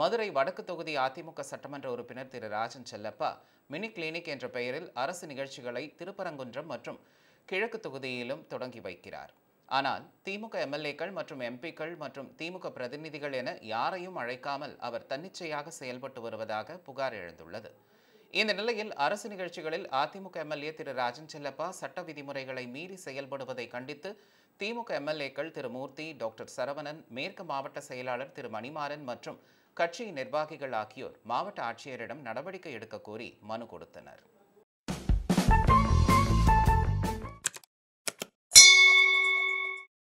மதுரை வடக்கு தொகுதி அதிமுக சட்டமன்ற உறுப்பினர் திரு. ராஜன் செல்லப்பா மினி கிளினிக் என்ற பெயரில் அரசு நிகழ்ச்சிகளை திருப்பரங்குன்றம் மற்றும் கிழக்கு தொகுதியிலும் தொடங்கி வைக்கிறார். ஆனால் திமுக எம்எல்ஏக்கள் மற்றும் எம்பிக்கள் மற்றும் திமுக பிரதிநிதிகள் என யாரையும் அழைக்காமல் அவர் தன்னிச்சையாக செயல்பட்டு வருவதாக புகார் எழுந்துள்ளது. இந்த நிலையில் அரசு நிகழ்ச்சிகளில் அதிமுக எம்எல்ஏ திரு. ராஜன் செல்லப்பா சட்ட விதிமுறைகளை மீறி செயல்படுவதை கண்டித்து திமுக எம்எல்ஏக்கள் திரு. மூர்த்தி டாக்டர் சரவணன் மேற்கு மாவட்ட செயலாளர் திரு. மணிமாறன் மற்றும் கட்சி நிர்வாகிகள் ஆகியோர் மாவட்ட ஆட்சியரிடம் நடவடிக்கை எடுக்க கோரி மனு கொடுத்தனர்.